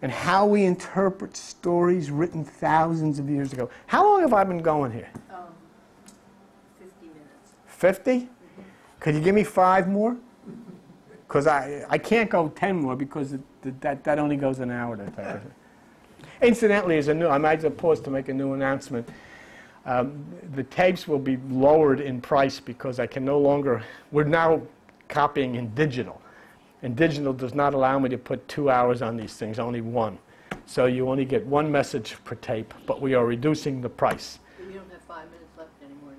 And how we interpret stories written thousands of years ago. How long have I been going here? Um, 50 minutes. 50? Could you give me five more? Because I, I can't go 10 more because it, that, that only goes an hour. That type of thing. Incidentally, as a new, I might just pause to make a new announcement. Um, the tapes will be lowered in price because I can no longer, we're now copying in digital. And digital does not allow me to put two hours on these things, only one. So you only get one message per tape, but we are reducing the price. We don't have five minutes left anymore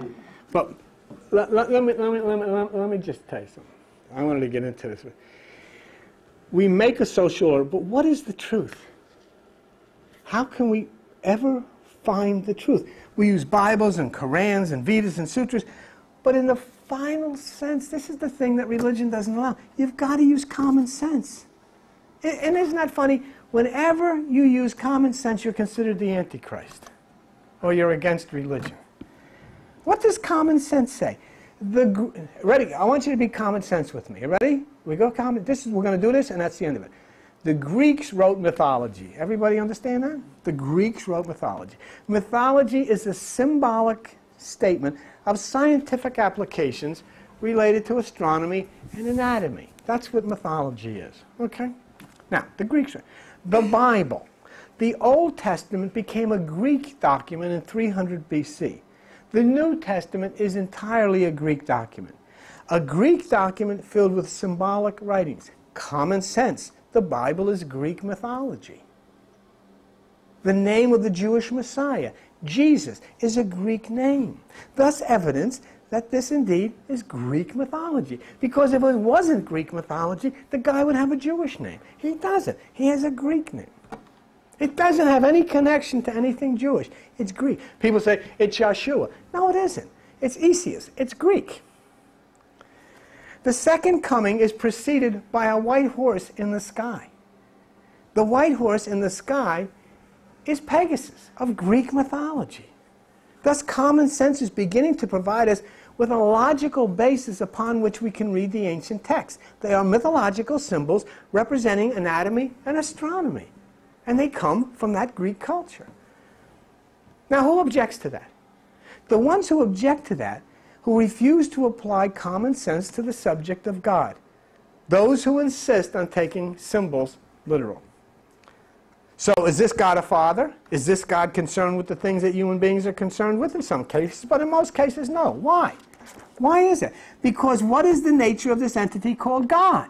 now. But let, let, let me, let, me, let, me, let, let me just tell you something. I wanted to get into this. We make a social order, but what is the truth? How can we ever find the truth? We use Bibles and Korans and Vedas and Sutras, but in the final sense, this is the thing that religion doesn't allow. You've got to use common sense. And isn't that funny? Whenever you use common sense, you're considered the Antichrist, or you're against religion. What does common sense say? The ready? I want you to be common sense with me. Ready? We go common. This is we're going to do this, and that's the end of it. The Greeks wrote mythology. Everybody understand that? The Greeks wrote mythology. Mythology is a symbolic statement of scientific applications related to astronomy and anatomy. That's what mythology is. Okay? Now, the Greeks. The Bible. The Old Testament became a Greek document in 300 BC. The New Testament is entirely a Greek document. A Greek document filled with symbolic writings. Common sense. The Bible is Greek mythology. The name of the Jewish Messiah, Jesus, is a Greek name. Thus, evidence that this indeed is Greek mythology. Because if it wasn't Greek mythology, the guy would have a Jewish name. He doesn't. He has a Greek name. It doesn't have any connection to anything Jewish. It's Greek. People say, it's Yeshua. No, it isn't. It's Iesous. It's Greek. The second coming is preceded by a white horse in the sky. The white horse in the sky is Pegasus of Greek mythology. Thus, common sense is beginning to provide us with a logical basis upon which we can read the ancient texts. They are mythological symbols representing anatomy and astronomy, and they come from that Greek culture. Now, who objects to that? The ones who object to that, who refuse to apply common sense to the subject of God, those who insist on taking symbols literal. So is this God a father? Is this God concerned with the things that human beings are concerned with in some cases? But in most cases, no. Why? Why is it? Because what is the nature of this entity called God?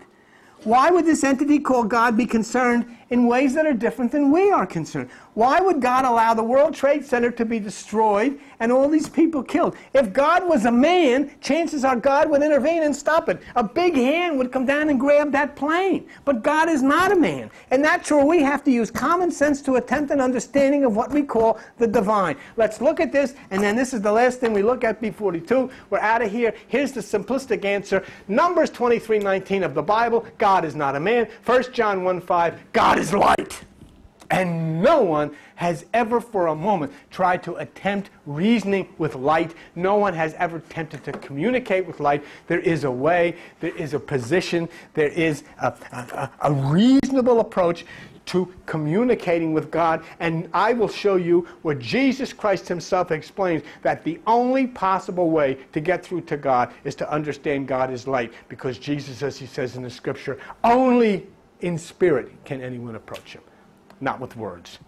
Why would this entity called God be concerned in ways that are different than we are concerned? Why would God allow the World Trade Center to be destroyed and all these people killed? If God was a man, chances are God would intervene and stop it. A big hand would come down and grab that plane. But God is not a man. And that's where we have to use common sense to attempt an understanding of what we call the divine. Let's look at this, and then this is the last thing we look at, B42. We're out of here. Here's the simplistic answer. Numbers 23:19 of the Bible, God is not a man. 1 John 1:5, God is light. And no one has ever for a moment tried to attempt reasoning with light. No one has ever attempted to communicate with light. There is a way, there is a position, there is a, a, a reasonable approach to communicating with God. And I will show you what Jesus Christ himself explains that the only possible way to get through to God is to understand God is light. Because Jesus, as he says in the scripture, only in spirit can anyone approach him not with words.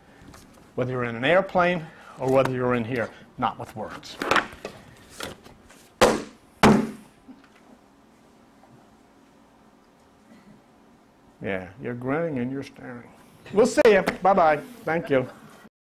Whether you're in an airplane or whether you're in here, not with words. Yeah, you're grinning and you're staring. We'll see you. Bye bye. Thank you.